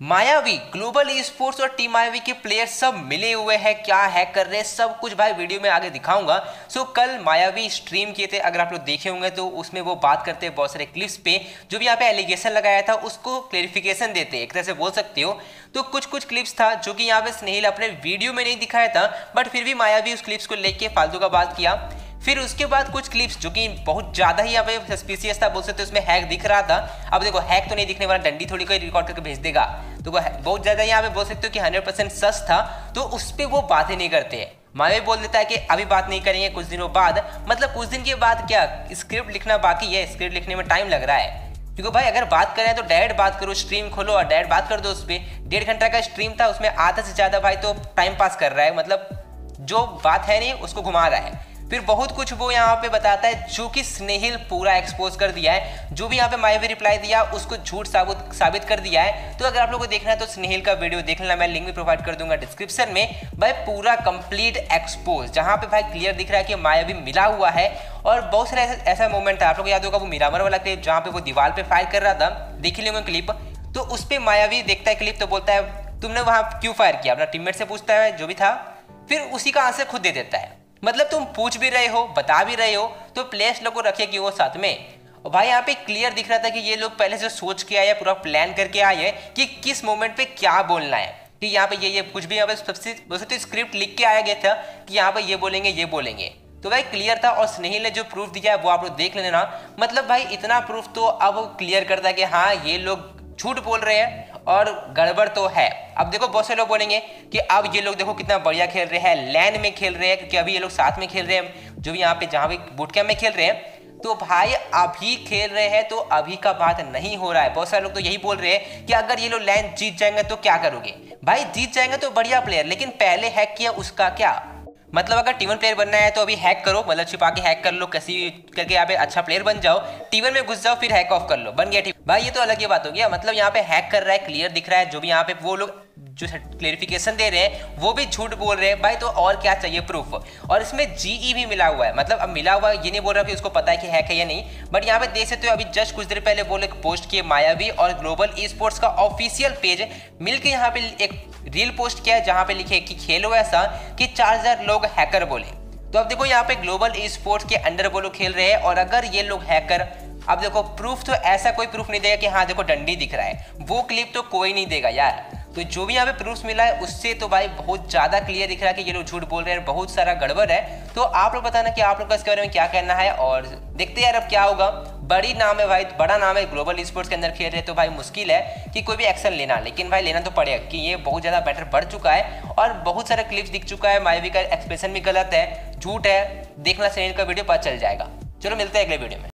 मायावी global e sports और team Mayavi के प्लेयर सब मिले हुए हैं क्या हैक कर रहे हैं सब कुछ भाई वीडियो में आगे दिखाऊँगा। सो so, कल मायावी स्ट्रीम किए थे अगर आप लोग देखे होंगे तो उसमें वो बात करते हैं बहुत सारे क्लिप्स पे जो भी यहाँ पे एलिगेशन लगाया था उसको क्लेरिफिकेशन देते एक तरह से बोल सकते हो। तो कुछ कुछ क्लिप्स था जो कि यहाँ पे स्नेहिल अपने वीडियो में नहीं दिखाया था बट फिर भी मायावी उस क्लिप्स को लेके फालतू का बात किया। फिर उसके बाद कुछ क्लिप्स जो कि बहुत ज़्यादा ही यहाँ पे सस्पिशियस था, बोल सकते उसमें हैक दिख रहा था। अब देखो हैक तो नहीं दिखने वाला, डंडी थोड़ी कोई रिकॉर्ड करके भेज देगा। तो बहुत ज़्यादा यहाँ पे बोल सकते हो कि हंड्रेड परसेंट सच था। तो उस पर वो बातें नहीं करते हैं। मावे बोल देता है कि अभी बात नहीं करेंगे, कुछ दिनों बाद। मतलब कुछ दिन के बाद क्या स्क्रिप्ट लिखना बाकी है स्क्रिप्ट लिखने में टाइम लग रहा है। क्योंकि भाई, अगर बात करें तो डायरेक्ट बात करो स्ट्रीम खोलो और डायरेक्ट बात कर दो उस पर डेढ़ घंटा का स्ट्रीम था, उसमें आधा से ज़्यादा भाई तो टाइम पास कर रहा है। मतलब जो बात है नहीं, उसको घुमा रहा है। फिर बहुत कुछ वो यहाँ पे बताता है जो कि स्नेहिल पूरा एक्सपोज कर दिया है। जो भी यहाँ पे माई रिप्लाई दिया उसको झूठ साबित साबित कर दिया है। तो अगर आप लोगों को देखना है तो स्नेहिल का वीडियो देख लेना मैं लिंक भी प्रोवाइड कर दूँगा डिस्क्रिप्शन में। भाई पूरा कंप्लीट एक्सपोज जहाँ पे भाई क्लियर दिख रहा है कि माया भी मिला हुआ है। और बहुत सारा ऐसा, ऐसा मोमेंट था आप लोग याद होगा वो मिरामर वाला क्लिप जहाँ पे वो दीवार पे फायर कर रहा था। देख लेंगे क्लिप तो उस पर मायावी देखता है क्लिप तो बोलता है तुमने वहाँ क्यों फायर किया? अपना टीममेट से पूछता है जो भी था। फिर उसी का आंसर खुद दे देता है। मतलब तुम पूछ भी रहे हो, बता भी रहे हो तो प्लेयर्स लोग को रखे कि वो साथ में। और भाई, यहाँ पे क्लियर दिख रहा था कि ये लोग पहले से सोच के आए, पूरा प्लान करके आए हैं कि किस मोमेंट पे क्या बोलना है। कि यहाँ पे ये ये कुछ भी, यहाँ पे सबसे सबसे स्क्रिप्ट लिख के आया गया था कि यहाँ पे ये बोलेंगे ये बोलेंगे। तो भाई क्लियर था और स्नेहिल ने जो प्रूफ दिया है, वो आप लोग देख लेना। मतलब भाई, इतना प्रूफ तो अब क्लियर करता है कि हाँ ये लोग झूठ बोल रहे हैं और गड़बड़ तो है। अब देखो, बहुत से लोग बोलेंगे कि अब ये लोग देखो कितना बढ़िया खेल रहे हैं लैन में खेल रहे हैं, क्योंकि अभी ये लोग साथ में खेल रहे हैं, जो भी यहाँ पे, जहाँ भी बुट में खेल रहे हैं। तो भाई, अभी खेल रहे हैं तो अभी का बात नहीं हो रहा है। बहुत सारे लोग तो यही बोल रहे हैं कि अगर ये लोग लैन जीत जाएँगे तो क्या करोगे? भाई, जीत जाएँगे तो बढ़िया प्लेयर लेकिन पहले हैक किया उसका क्या? मतलब अगर टीवन प्लेयर बनना है तो अभी हैक करो मतलब छिपा के हैक कर लो, कैसी करके यहाँ पे अच्छा प्लेयर बन जाओ। टीवन में घुस जाओ, फिर हैक ऑफ़ कर लो। बन गया भाई, ये तो अलग ही बात हो गया। मतलब यहाँ पे हैक कर रहा है क्लियर दिख रहा है, जो भी यहाँ पे वो लोग जो क्लेरिफिकेशन दे रहे हैं, वो भी झूठ बोल रहे हैं। भाई तो और क्या चाहिए प्रूफ और इसमें जीई e भी मिला हुआ है। मतलब अब मिला हुआ, ये नहीं बोल रहा कि उसको पता है कि है या नहीं बट यहाँ पे देख सकते हो, अभी जस्ट कुछ देर पहले वो लोग पोस्ट किए मायावी और ग्लोबल ई स्पोर्ट्स का ऑफिशियल पेज मिलकर यहाँ पे एक रील पोस्ट किया है, जहाँ पे लिखे कि खेलो ऐसा कि चार हज़ार लोग हैकर बोले। तो अब देखो, यहाँ पे ग्लोबल ई स्पोर्ट्स के अंडर वो लोग खेल रहे हैं और अगर ये लोग हैकर अब देखो प्रूफ तो ऐसा कोई प्रूफ नहीं देगा कि हाँ देखो, डंडी दिख रहा है। वो क्लिप तो कोई नहीं देगा यार। तो जो भी यहाँ पे प्रूफ मिला है, उससे तो भाई बहुत ज़्यादा क्लियर दिख रहा है कि ये लोग झूठ बोल रहे हैं, बहुत सारा गड़बड़ है। तो आप लोग बताना कि आप लोग का इसके बारे में क्या कहना है, और देखते यार अब क्या होगा। बड़ी नाम है भाई, बड़ा नाम है ग्लोबल स्पोर्ट्स के अंदर खेल रहे तो भाई मुश्किल है कि कोई भी एक्शन लेना। लेकिन भाई लेना तो पड़ेगा, कि ये बहुत ज़्यादा बेटर बढ़ चुका है, और बहुत सारे क्लिप्स दिख चुका है, मायवी का एक्सप्रेशन भी गलत है, झूठ है, देखना सैनिल का वीडियो पता चल जाएगा। चलो मिलते हैं अगले वीडियो में।